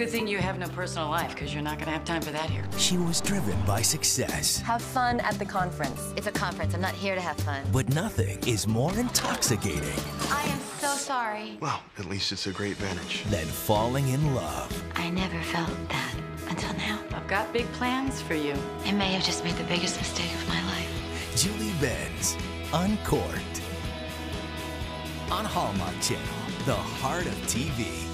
Good thing you have no personal life, because you're not going to have time for that here. She was driven by success. Have fun at the conference. It's a conference. I'm not here to have fun. But nothing is more intoxicating. I am so sorry. Well, at least it's a great vantage. Than falling in love. I never felt that until now. I've got big plans for you. I may have just made the biggest mistake of my life. Julie Benz, Uncorked. On Hallmark Channel, the heart of TV.